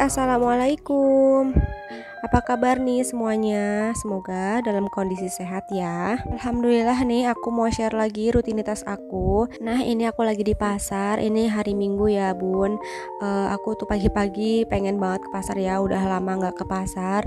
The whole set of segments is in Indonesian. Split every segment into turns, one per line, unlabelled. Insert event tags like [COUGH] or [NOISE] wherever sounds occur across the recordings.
assalamualaikum. Apa kabar nih semuanya? Semoga dalam kondisi sehat ya. Alhamdulillah nih, aku mau share lagi rutinitas aku. Nah, ini aku lagi di pasar. Ini hari Minggu ya, Bun. Eh, aku tuh pagi-pagi pengen banget ke pasar ya. Udah lama nggak ke pasar.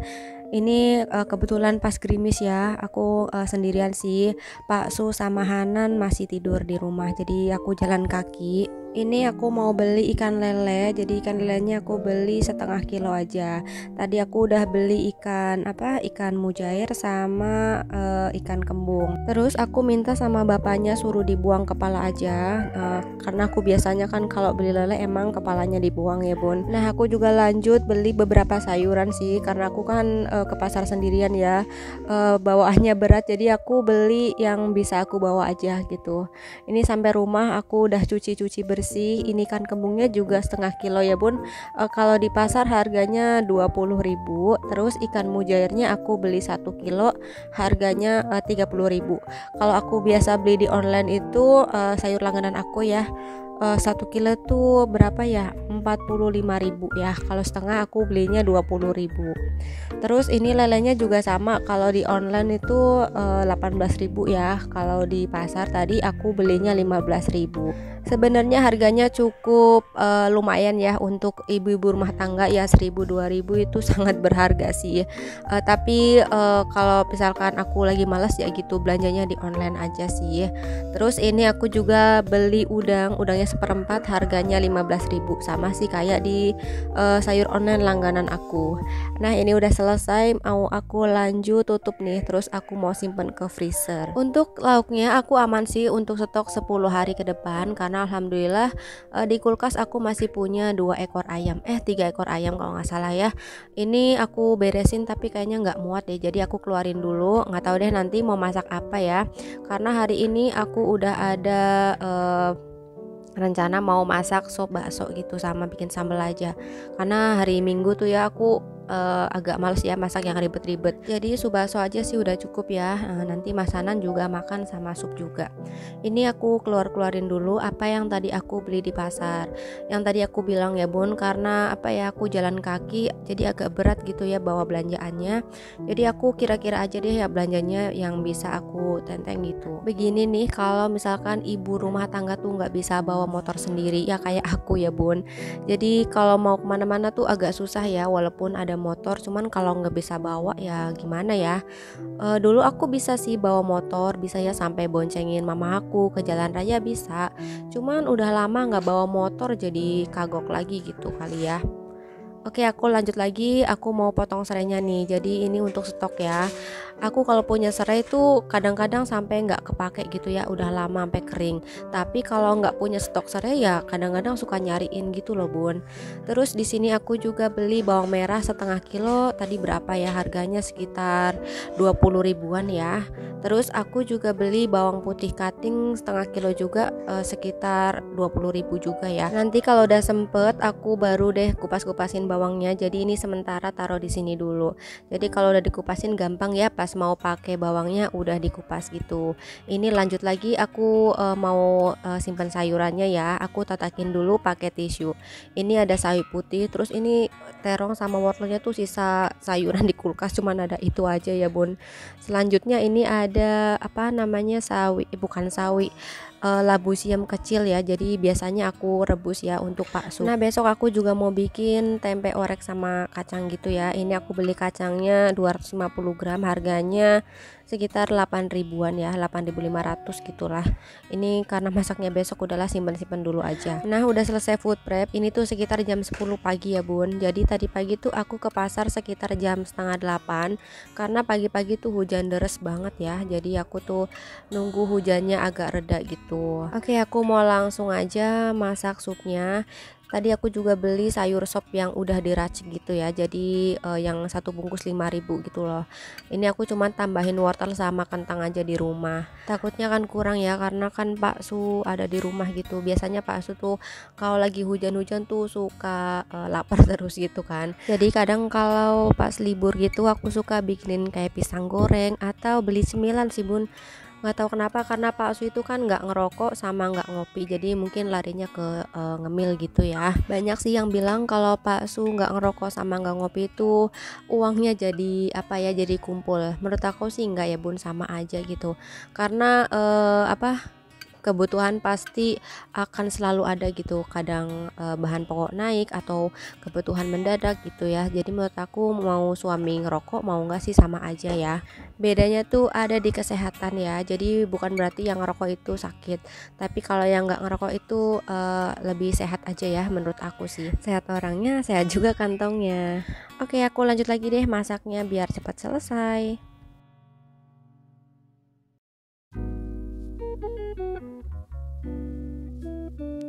Ini eh, kebetulan pas gerimis ya. Aku eh, sendirian sih. Pak Su sama Hanan masih tidur di rumah. Jadi aku jalan kaki ini aku mau beli ikan lele jadi ikan lelenya aku beli setengah kilo aja. Tadi aku udah beli ikan apa ikan mujair sama uh, ikan kembung. Terus aku minta sama bapaknya suruh dibuang kepala aja uh, karena aku biasanya kan kalau beli lele emang kepalanya dibuang ya bun. Nah aku juga lanjut beli beberapa sayuran sih karena aku kan uh, ke pasar sendirian ya. Uh, bawaannya berat jadi aku beli yang bisa aku bawa aja gitu. Ini sampai rumah aku udah cuci-cuci bersih bersih ini kan kembungnya juga setengah kilo ya bun. E, kalau di pasar harganya 20.000 terus ikan mujairnya aku beli satu kilo harganya e, 30.000 kalau aku biasa beli di online itu e, sayur langganan aku ya satu kilo tuh berapa ya? 45.000 ya. Kalau setengah aku belinya 20.000 terus ini lelenya juga sama kalau di online itu 18.000 ya. Kalau di pasar tadi aku belinya 15.000 sebenarnya harganya cukup uh, lumayan ya untuk ibu-ibu rumah tangga ya 1000 2000 itu [LAUGHS] sangat berharga sih. Uh, tapi uh, kalau misalkan aku lagi malas ya gitu belanjanya di online aja sih. Terus ini aku juga beli udang udangnya seperempat harganya 15.000 sama sih kayak di uh, sayur online langganan aku. Nah ini udah selesai mau aku lanjut tutup nih terus aku mau simpen ke freezer. Untuk lauknya aku aman sih untuk stok 10 hari ke depan karena karena alhamdulillah uh, di kulkas aku masih punya dua ekor ayam. Eh tiga ekor ayam kalau nggak salah ya. Ini aku beresin tapi kayaknya nggak muat deh. Jadi aku keluarin dulu. Nggak tahu deh nanti mau masak apa ya. Karena hari ini aku udah ada uh, rencana mau masak sop bakso gitu sama bikin sambal aja. Karena hari minggu tuh ya aku uh, agak males ya masak yang ribet-ribet. Jadi subaso aja sih udah cukup ya. Uh, nanti masanan juga makan sama sup juga. Ini aku keluar-keluarin dulu apa yang tadi aku beli di pasar. Yang tadi aku bilang ya bun karena apa ya aku jalan kaki jadi agak berat gitu ya bawa belanjaannya. Jadi aku kira-kira aja deh ya belanjanya yang bisa aku tenteng gitu. Begini nih kalau misalkan ibu rumah tangga tuh nggak bisa bawa motor sendiri ya kayak aku ya bun. Jadi kalau mau ke mana-mana tuh agak susah ya walaupun ada ada motor cuman kalau nggak bisa bawa ya gimana ya? E, dulu aku bisa sih bawa motor bisa ya sampai boncengin mama aku ke jalan raya bisa. Cuman udah lama nggak bawa motor jadi kagok lagi gitu kali ya Oke, aku lanjut lagi. Aku mau potong serainya nih. Jadi ini untuk stok ya. Aku kalau punya serai itu kadang-kadang sampai nggak kepake gitu ya. Udah lama sampai kering. Tapi kalau nggak punya stok serai ya kadang-kadang suka nyariin gitu loh bun. Terus di sini aku juga beli bawang merah setengah kilo. Tadi berapa ya harganya? Sekitar 20 ribuan ya. Terus aku juga beli bawang putih cutting setengah kilo juga eh, sekitar 20 ribu juga ya. Nanti kalau udah sempet aku baru deh kupas-kupasin bawangnya. Jadi ini sementara taruh di sini dulu. Jadi kalau udah dikupasin gampang ya pas mau pakai bawangnya udah dikupas gitu. Ini lanjut lagi aku uh, mau uh, simpan sayurannya ya. Aku tatakin dulu pakai tisu. Ini ada sawi putih terus ini terong sama wortelnya tuh sisa sayuran [LAUGHS] di kulkas cuman ada itu aja ya bun. Selanjutnya ini ada apa namanya sawi eh, bukan sawi uh, labu siam kecil ya. Jadi biasanya aku rebus ya untuk bakso nah besok aku juga mau bikin tempe orek sama kacang gitu ya. Ini aku beli kacangnya 250 gram harganya sekitar 8 ribuan ya 8500 gitulah. Ini karena masaknya besok udahlah simpan-simpan dulu aja. Nah udah selesai food prep ini tuh sekitar jam 10 pagi ya bun. Jadi tadi pagi tuh aku ke pasar sekitar jam setengah 8 karena pagi-pagi tuh hujan deres banget ya. Jadi aku tuh nunggu hujannya agak reda gitu. Oke aku mau langsung aja masak supnya Tadi aku juga beli sayur sop yang udah diracik gitu ya. Jadi uh, yang satu bungkus 5000 gitu loh. Ini aku cuman tambahin wortel sama kentang aja di rumah. Takutnya kan kurang ya karena kan Pak Su ada di rumah gitu. Biasanya Pak Su tuh kalau lagi hujan-hujan tuh suka uh, lapar [LAUGHS] terus gitu kan. Jadi kadang kalau pas libur gitu aku suka bikinin kayak pisang goreng atau beli cemilan sih Bun nggak tahu kenapa karena Pak Su itu kan nggak ngerokok sama nggak ngopi jadi mungkin larinya ke uh, ngemil gitu ya. Banyak sih yang bilang kalau Pak Su nggak ngerokok sama nggak ngopi itu uangnya jadi apa ya jadi kumpul. Menurut aku sih nggak ya bun sama aja gitu. Karena uh, apa kebutuhan pasti akan selalu ada gitu. Kadang e, bahan pokok naik atau kebutuhan mendadak gitu ya. Jadi menurut aku mau suami ngerokok mau nggak sih sama aja ya. Bedanya tuh ada di kesehatan ya. Jadi bukan berarti yang ngerokok itu sakit. Tapi kalau yang nggak ngerokok itu e, lebih sehat aja ya menurut aku sih. Sehat orangnya sehat juga kantongnya. Oke aku lanjut lagi deh masaknya biar cepat selesai Thank you.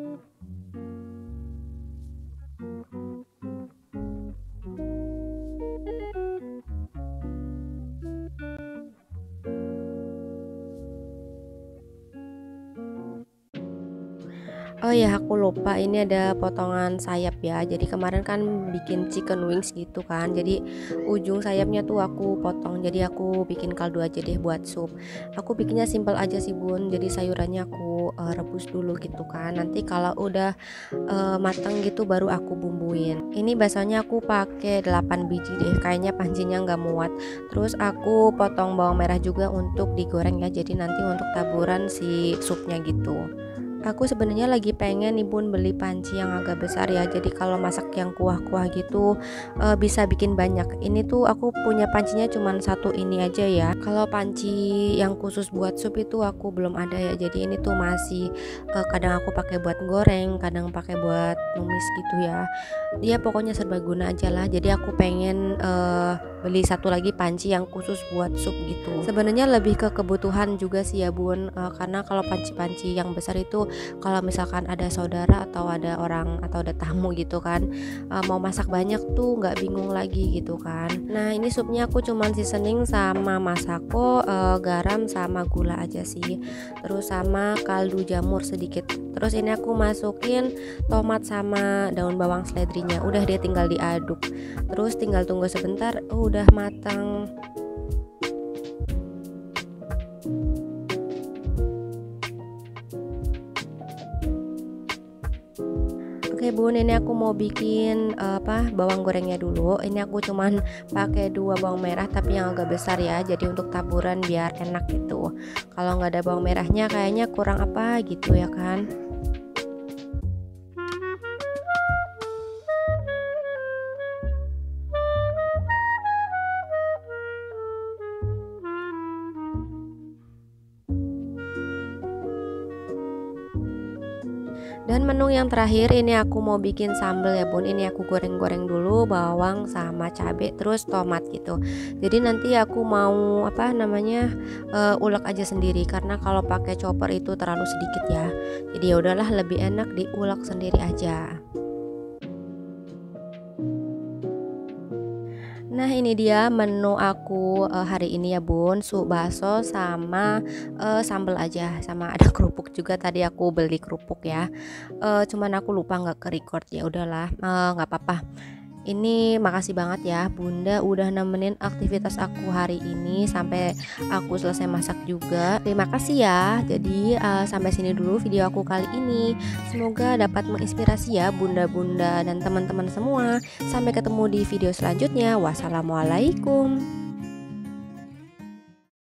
Oh ya aku lupa. Ini ada potongan sayap ya. Jadi kemarin kan bikin chicken wings gitu kan. Jadi ujung sayapnya tuh aku potong. Jadi aku bikin kaldu aja deh buat sup. Aku bikinnya simple aja sih bun. Jadi sayurannya aku uh, rebus dulu gitu kan. Nanti kalau udah uh, matang gitu baru aku bumbuin. Ini biasanya aku pakai 8 biji deh. Kayaknya pancinya nggak muat. Terus aku potong bawang merah juga untuk digoreng ya. Jadi nanti untuk taburan si supnya gitu aku sebenarnya lagi pengen nih bun beli panci yang agak besar ya. Jadi kalau masak yang kuah-kuah gitu uh, bisa bikin banyak. Ini tuh aku punya pancinya cuma satu ini aja ya. Kalau panci yang khusus buat sup itu aku belum ada ya. Jadi ini tuh masih uh, kadang aku pakai buat goreng kadang pakai buat numis gitu ya. Dia pokoknya serbaguna aja lah. Jadi aku pengen uh, beli satu lagi panci yang khusus buat sup gitu. Sebenarnya lebih ke kebutuhan juga sih ya bun. Uh, karena kalau panci-panci yang besar itu kalau misalkan ada saudara atau ada orang atau ada tamu gitu kan uh, mau masak banyak tuh nggak bingung lagi gitu kan. Nah ini supnya aku cuman seasoning sama masako uh, garam sama gula aja sih. Terus sama kaldu jamur sedikit terus ini aku masukin tomat sama daun bawang seledrinya udah dia tinggal diaduk terus tinggal tunggu sebentar oh, udah matang Oke bun, ini aku mau bikin uh, apa bawang gorengnya dulu. Ini aku cuman pakai dua bawang merah tapi yang agak besar ya. Jadi untuk taburan biar enak gitu. Kalau nggak ada bawang merahnya kayaknya kurang apa gitu ya kan. Menu yang terakhir ini aku mau bikin sambal ya bun. Ini aku goreng-goreng dulu bawang sama cabai terus tomat gitu. Jadi nanti aku mau apa namanya uh, ulek aja sendiri Karena kalau pakai chopper itu terlalu sedikit ya. Jadi ya udahlah lebih enak diulek sendiri aja Nah ini dia menu aku uh, hari ini ya bun. Su bakso sama uh, sambal aja Sama ada [LAUGHS] kerupuk juga. Tadi aku beli kerupuk ya. Uh, Cuman aku lupa nggak ke record ya udahlah nggak uh, apa-apa ini makasih banget ya Bunda udah nemenin aktivitas aku hari ini sampai aku selesai masak juga. Terima kasih ya. Jadi uh, sampai sini dulu video aku kali ini. Semoga dapat menginspirasi ya Bunda-bunda dan teman-teman semua. Sampai ketemu di video selanjutnya. Wassalamualaikum.